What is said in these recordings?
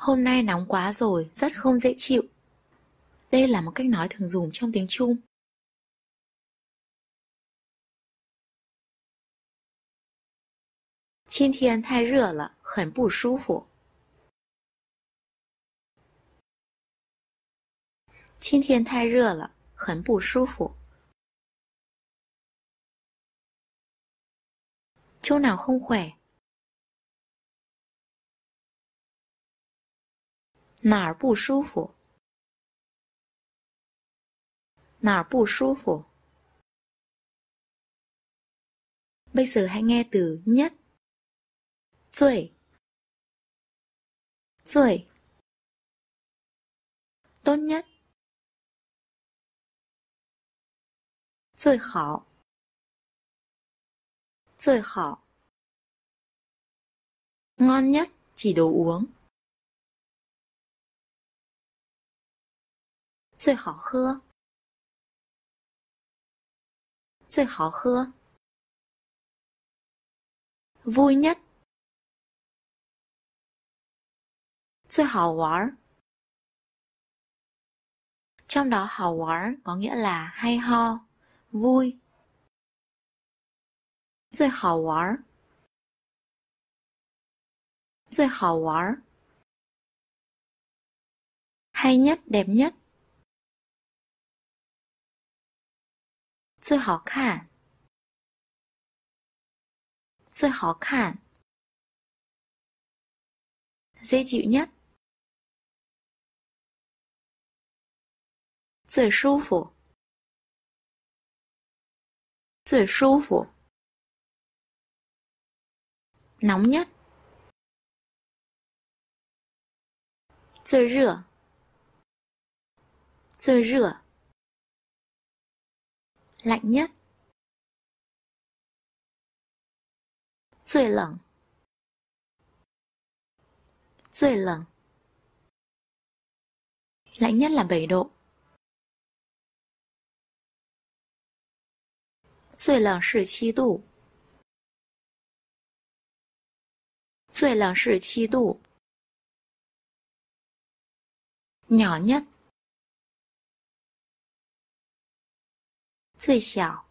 Hôm nay nóng quá rồi, rất không dễ chịu. Đây là một cách nói thường dùng trong tiếng Trung. 今天太热了，很不舒服。今天太热了，很不舒服。chỗ nào không khỏe? Nào ở 不舒服? Nào 不舒服? Bây giờ hãy nghe từ nhất 最最 tốt nhất 最好最好 ngon nhất chỉ đồ uống 最好喝最好喝 vui nhất 最好玩 Trong đó hào quán có nghĩa là hay ho, vui. 最好玩最好玩 hay nhất, đẹp nhất. 最好看，最好看。最舒服，最舒服，最舒服。浓呀，最热，最热。lạnh nhất. Rơi lỏng Rơi lỏng Lạnh nhất là 7 độ. Rơi lỏng 17 độ. Rơi lỏng 17 độ. Nhỏ nhất 最小，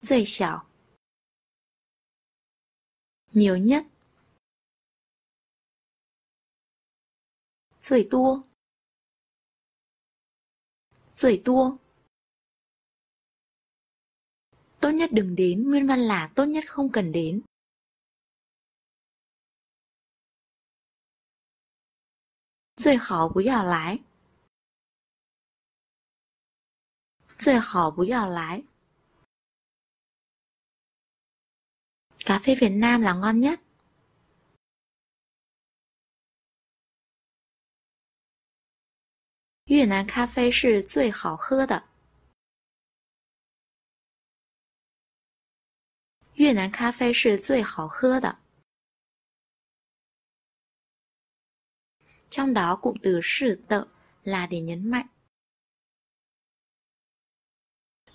最小。nhiều nhất，最多，最多。Tốt nhất đừng đến, nguyên văn là tốt nhất không cần đến.最好不要来。 最好不要来。Cà phê Việt Nam là ngon nhất. Việt Nam cà phê 是最好喝的。越南咖啡是最好喝的。Trong đó cụm từ sự tự là để nhấn mạnh.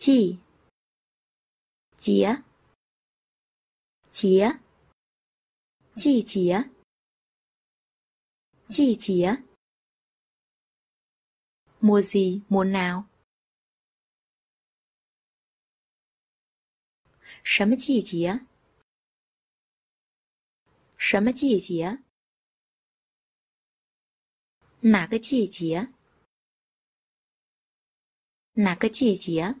季节。节。季节。季节。Mousymonao 什么季节？什么季节？哪个季节？哪个季节？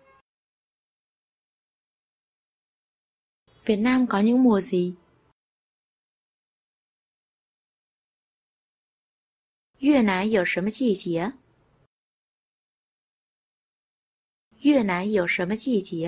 Việt Nam có những mùa gì? Việt Nam có những mùa gì Việt Nam có những mùa gì